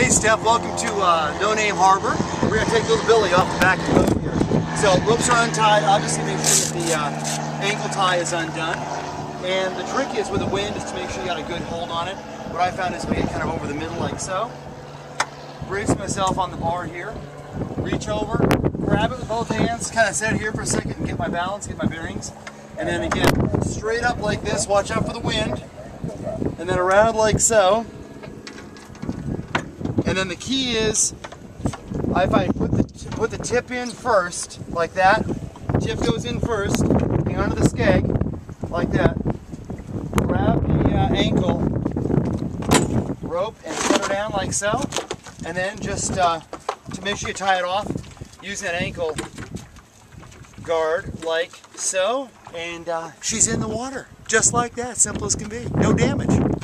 Hey Steph, welcome to uh, No Name Harbor. We're to take little Billy off the back of the boat here. So ropes are untied, obviously make sure that the uh, ankle tie is undone. And the trick is with the wind is to make sure you got a good hold on it. What I found is we get kind of over the middle like so. Brace myself on the bar here, reach over, grab it with both hands, kind of sit here for a second and get my balance, get my bearings. And then again, straight up like this, watch out for the wind. And then around like so. And then the key is, if I put the, put the tip in first, like that, tip goes in first, hang onto the skeg, like that, grab the uh, ankle rope and put her down like so, and then just uh, to make sure you tie it off, use that ankle guard like so, and uh, she's in the water, just like that, simple as can be, no damage.